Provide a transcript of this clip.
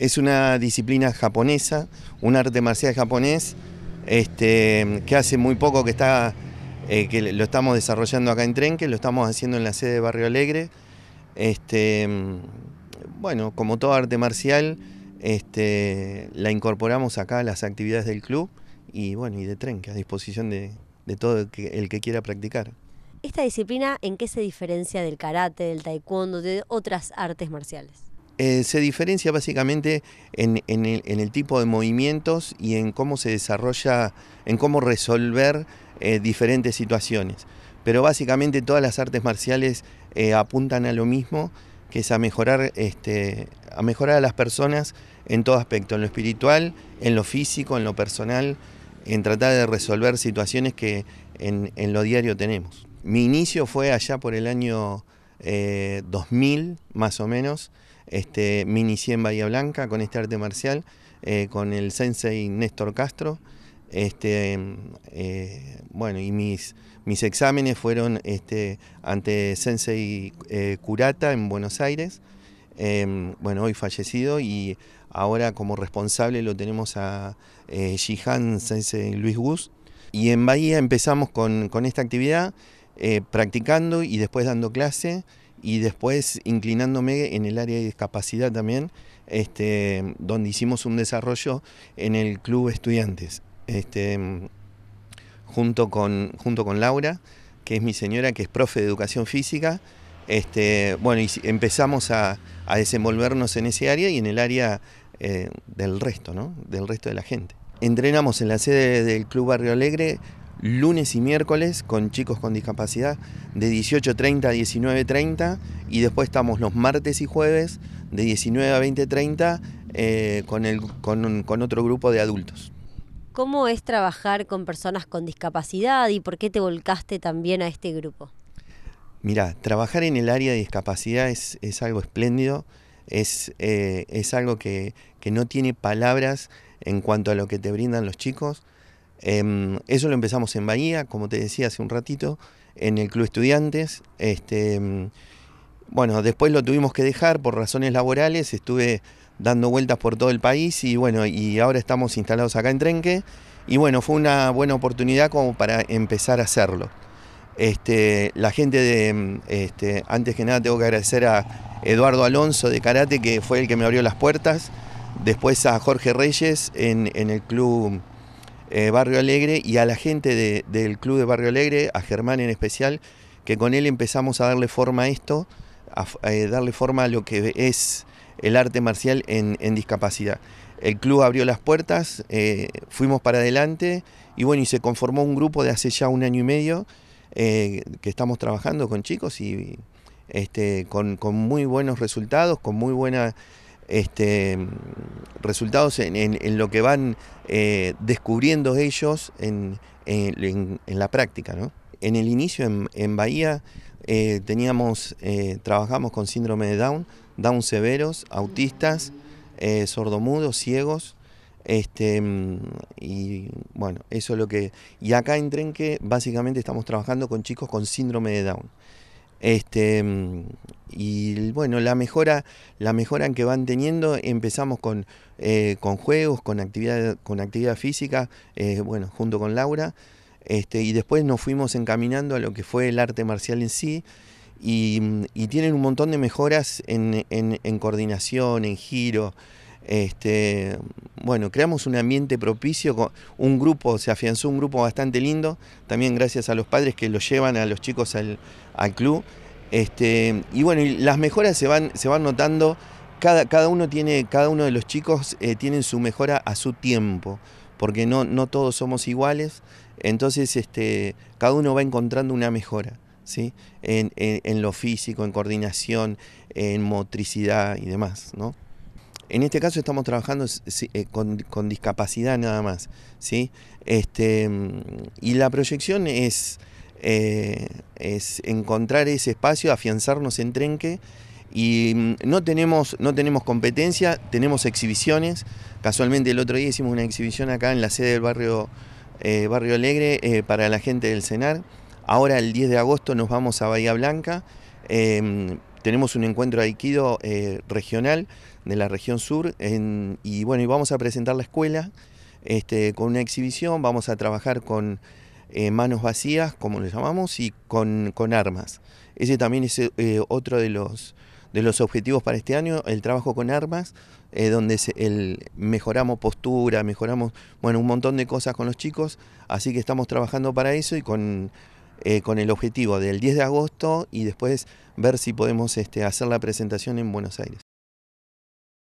Es una disciplina japonesa, un arte marcial japonés, este, que hace muy poco que está eh, que lo estamos desarrollando acá en Trenque, lo estamos haciendo en la sede de Barrio Alegre. Este, bueno, como todo arte marcial, este, la incorporamos acá a las actividades del club y bueno, y de Trenque, a disposición de, todo el que, el que quiera practicar. ¿Esta disciplina en qué se diferencia del karate, del taekwondo, de otras artes marciales? Eh, se diferencia básicamente en, el, tipo de movimientos y en cómo se desarrolla, en cómo resolver eh, diferentes situaciones. Pero básicamente todas las artes marciales eh, apuntan a lo mismo, que es a mejorar, este, a mejorar a las personas en todo aspecto, en lo espiritual, en lo físico, en lo personal, en tratar de resolver situaciones que en, en lo diario tenemos. Mi inicio fue allá por el año 2000, más o menos, este, me inicié en Bahía Blanca con este arte marcial, eh, con el sensei Néstor Castro. Este, eh, bueno, y mis, mis exámenes fueron este, ante Sensei eh, Curata en Buenos Aires, em, bueno, hoy fallecido, y ahora como responsable lo tenemos a Jihan Sensei Luis Gus. Y en Bahía empezamos con, con esta actividad, practicando y después dando clase y después inclinándome en el área de discapacidad también, este, donde hicimos un desarrollo en el Club Estudiantes, este, junto, con, junto con Laura, que es mi señora, que es profe de educación física. Este, bueno, empezamos a, desenvolvernos en ese área y en el área eh, del resto, ¿no? del resto de la gente. Entrenamos en la sede del Club Barrio Alegre lunes y miércoles con chicos con discapacidad de 18.30 a 19.30 y después estamos los martes y jueves de 19 a 20.30 eh, con, con, con otro grupo de adultos. ¿Cómo es trabajar con personas con discapacidad y por qué te volcaste también a este grupo? Mira, trabajar en el área de discapacidad es, algo espléndido, es, eh, es algo que, que, no tiene palabras en cuanto a lo que te brindan los chicos. Em, eso lo empezamos en Bahía, como te decía hace un ratito, en el Club Estudiantes. Este, em, bueno, después lo tuvimos que dejar por razones laborales, estuve dando vueltas por todo el país y bueno, y ahora estamos instalados acá en Trenque. Y bueno, fue una buena oportunidad como para empezar a hacerlo. Este, la gente de, em, este, antes que nada tengo que agradecer a Eduardo Alonso de Karate, que fue el que me abrió las puertas. Después a Jorge Reyes en, en el club eh, Barrio Alegre y a la gente del Club de Barrio Alegre, a Germán en especial, que con él empezamos a darle forma a esto, a, eh, darle forma a lo que es el arte marcial en, discapacidad. El club abrió las puertas, eh, fuimos para adelante y bueno, y se conformó un grupo de hace ya un año y medio que estamos trabajando con chicos y este, con, con muy buenos resultados, con muy buena este, resultados en, lo que van eh, descubriendo ellos en, la práctica. En el inicio en, Bahía eh, teníamos, eh, trabajamos con síndrome de Down, Down severos, autistas, sordomudos, ciegos. Este, y bueno, eso es lo que. Y acá en Trenque, básicamente estamos trabajando con chicos con síndrome de Down. Este, y bueno, la mejora, la mejora que van teniendo, empezamos con, eh, con juegos, con actividad, con actividad física, eh, bueno, junto con Laura, este, y después nos fuimos encaminando a lo que fue el arte marcial en sí, y, tienen un montón de mejoras en, en, coordinación, en giro. Este, bueno, creamos un ambiente propicio, un grupo, se afianzó un grupo bastante lindo, también gracias a los padres que lo llevan a los chicos al, club. Este, y bueno, las mejoras se van, se van notando, cada, cada, uno tiene, cada uno de los chicos eh, tienen su mejora a su tiempo, porque no, no todos somos iguales, entonces este, cada uno va encontrando una mejora. ¿sí? En, en, lo físico, en coordinación, en motricidad y demás. ¿no? En este caso estamos trabajando eh, con, discapacidad nada más. ¿sí? Este, y la proyección es eh, es encontrar ese espacio, afianzarnos en Trenque y mm, no tenemos, no tenemos competencia, tenemos exhibiciones. Casualmente el otro día hicimos una exhibición acá en la sede del barrio, eh, barrio Alegre para la gente del CENAR. Ahora el 10 de agosto nos vamos a Bahía Blanca. Tenemos un encuentro de Aikido eh, regional de la región sur y bueno, vamos a presentar la escuela este, con una exhibición, vamos a trabajar con eh, manos vacías, como le llamamos, y con, armas. Ese también es eh, otro de los, de los objetivos para este año, el trabajo con armas, donde mejoramos postura, mejoramos bueno, un montón de cosas con los chicos, así que estamos trabajando para eso y con eh, con el objetivo del 10 de agosto y después ver si podemos este, hacer la presentación en Buenos Aires.